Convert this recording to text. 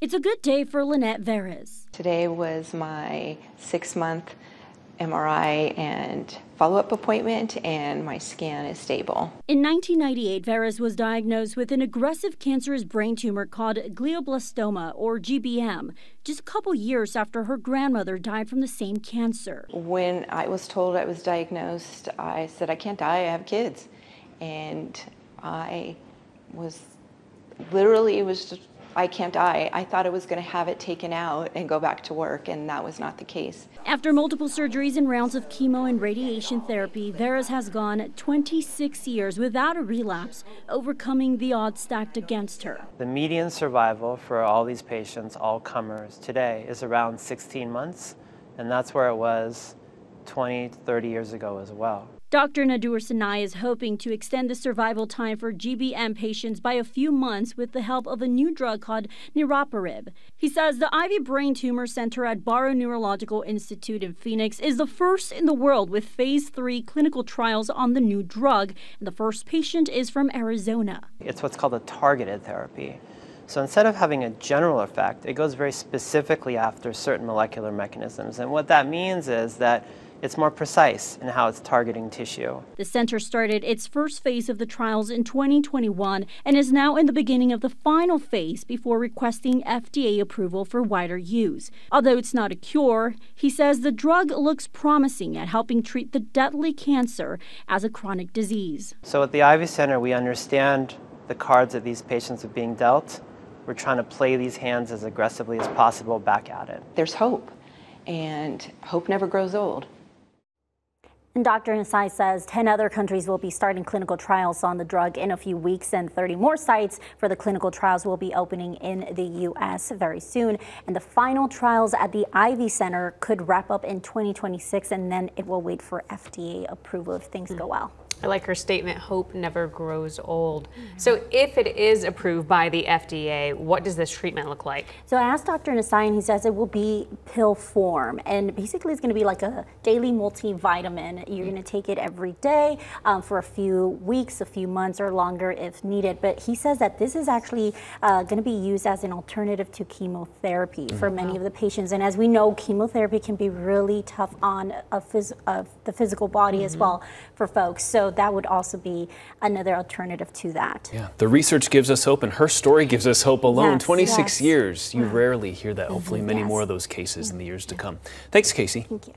It's a good day for Lynette Veras. Today was my six month MRI and follow up appointment, and my scan is stable. In 1998, Veras was diagnosed with an aggressive cancerous brain tumor called glioblastoma, or GBM, just a couple years after her grandmother died from the same cancer. When I was told I was diagnosed, I said, I can't die, I have kids. And I was literally, it was just I can't die. I thought I was going to have it taken out and go back to work, and that was not the case. After multiple surgeries and rounds of chemo and radiation therapy, Veras has gone 26 years without a relapse, overcoming the odds stacked against her. The median survival for all these patients, all comers, today is around 16 months, and that's where it was 20, 30 years ago as well. Dr. Nader Sanai is hoping to extend the survival time for GBM patients by a few months with the help of a new drug called niraparib. He says the Ivy Brain Tumor Center at Barrow Neurological Institute in Phoenix is the first in the world with phase three clinical trials on the new drug, and the first patient is from Arizona. It's what's called a targeted therapy. So instead of having a general effect, it goes very specifically after certain molecular mechanisms. And what that means is that it's more precise in how it's targeting tissue. The center started its first phase of the trials in 2021 and is now in the beginning of the final phase before requesting FDA approval for wider use. Although it's not a cure, he says the drug looks promising at helping treat the deadly cancer as a chronic disease. So at the Ivy Center, we understand the cards that these patients are being dealt. We're trying to play these hands as aggressively as possible back at it. There's hope, and hope never grows old. Dr. Sanai says 10 other countries will be starting clinical trials on the drug in a few weeks, and 30 more sites for the clinical trials will be opening in the U.S. very soon. And the final trials at the Ivy Center could wrap up in 2026, and then it will wait for FDA approval if things go well. I like her statement, hope never grows old. So if it is approved by the FDA, what does this treatment look like? So I asked Dr. Sanai and he says it will be pill form. And basically it's going to be like a daily multivitamin. You're going to take it every day um, for a few weeks, a few months or longer if needed. But he says that this is actually uh, going to be used as an alternative to chemotherapy mm -hmm. for many wow. of the patients. And as we know, chemotherapy can be really tough on a phys of the physical body mm -hmm. as mm-hmm. well for folks. So that would also be another alternative to that. Yeah, the research gives us hope, and her story gives us hope alone. Yes, 26 yes. years, you rarely hear that. Hopefully, many mm-hmm. yes. more of those cases in the years to come. Thanks, Casey. Thank you.